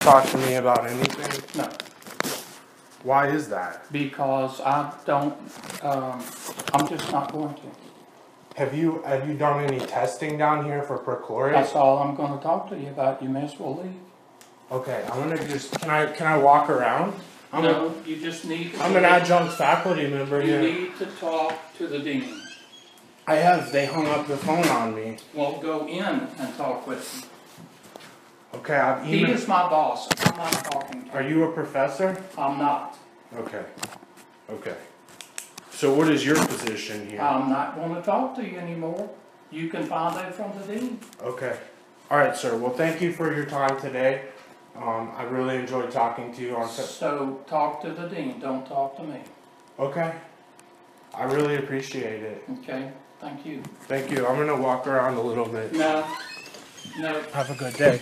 Talk to me about anything? No, Why is that? because I don't, um, I'm just not going to. Have you, have you done any testing down here for perchlorate? That's all I'm gonna talk to you about. You may as well leave. Okay, I'm gonna just, can I, can I walk around? I'm a, No, you just need to. I'm an adjunct faculty member You here. need to talk to the dean. I have, they hung up the phone on me. Well, go in and talk with him. Okay, I've He emailed, is my boss. I'm not talking to are him. you a professor? I'm not. Okay, okay. So what is your position here? I'm not gonna talk to you anymore. You can find out from the dean. Okay. All right, sir. Well, thank you for your time today. Um, I really enjoyed talking to you on. So talk to the dean, don't talk to me. Okay. I really appreciate it. Okay, thank you. Thank you. I'm gonna walk around a little bit. No, no. Have a good day.